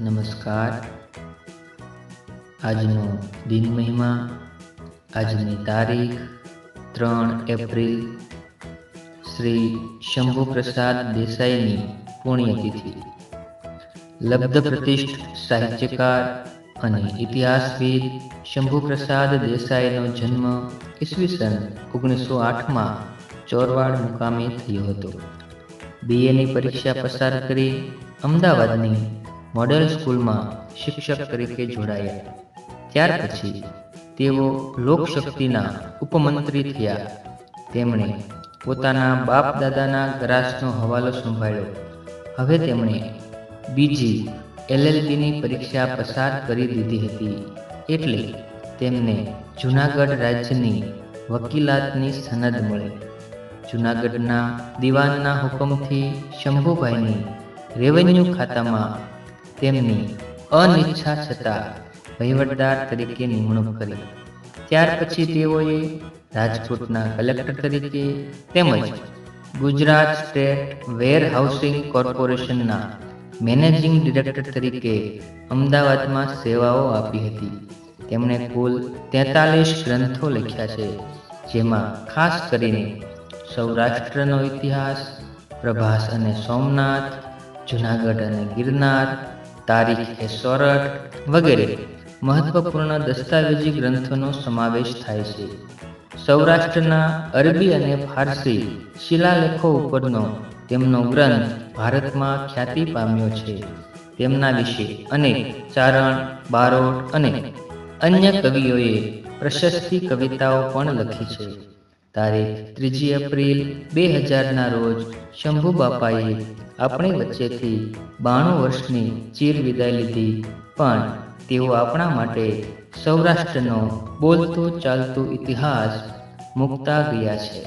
નમસ્કાર. આજનો દિન મહિમા, આજની તારીખ ત્રણ એપ્રિલ, શ્રી શંભુ પ્રસાદ દેસાઈની પુણ્યતિથિ. લબ્ધ પ્રતિષ્ઠ સાહિત્યકાર અને ઇતિહાસવિદ શંભુ પ્રસાદ દેસાઈનો જન્મ ઈસવીસન ઓગણીસો આઠમાં ચોરવાડ મુકામે થયો હતો. બીએની પરીક્ષા પસાર કરી અમદાવાદની મોડેલ સ્કૂલમાં શિક્ષક તરીકે જોડાયા. ત્યાર પછી તેઓ લોકશક્તિના ઉપમંત્રી થયા. તેમણે પોતાના બાપ દાદાના ગ્રાસનો હવાલો સંભાળ્યો. હવે તેમણે બીજી એલએલબીની પરીક્ષા પસાર કરી દીધી હતી. એટલે તેમને જૂનાગઢ રાજ્યની વકીલાતની સનદ મળી. જૂનાગઢના દિવાનના હુકમથી શંભુભાઈની રેવન્યુ ખાતામાં તેમની અનિચ્છા છતાં વહીવટદાર તરીકે નિમણૂક કરી. ત્યાર પછી તેઓએ રાજકોટના કલેક્ટર તરીકે તેમજ ગુજરાત સ્ટેટ વેર હાઉસિંગ કોર્પોરેશનના મેનેજિંગ ડિરેક્ટર તરીકે અમદાવાદમાં સેવાઓ આપી હતી. તેમણે કુલ તેતાલીસ ગ્રંથો લખ્યા છે, જેમાં ખાસ કરીને સૌરાષ્ટ્રનો ઇતિહાસ, પ્રભાસ અને સોમનાથ, જુનાગઢ અને ગિરનાર તારીખ એ સોરઠ વગેરે મહત્વપૂર્ણ દસ્તાવેજી ગ્રંથોનો સમાવેશ થાય છે. સૌરાષ્ટ્રના અરબી અને ફારસી શિલાલેખો ઉપરનો તેમનો ગ્રંથ ભારતમાં ખ્યાતિ પામ્યો છે. તેમના વિશે અને ચારણ, બારોટ અને અન્ય કવિઓએ પ્રશસ્તિ કવિતાઓ પણ લખી છે. તારીખ ત્રીજી એપ્રિલ બે હજારના રોજ શંભુ બાપાએ આપણી વચ્ચેથી બાણું વર્ષની ચીર વિદાય લીધી. પણ તેઓ આપણા માટે સૌરાષ્ટ્રનો બોલતો ચાલતો ઇતિહાસ મૂકતા ગયા છે.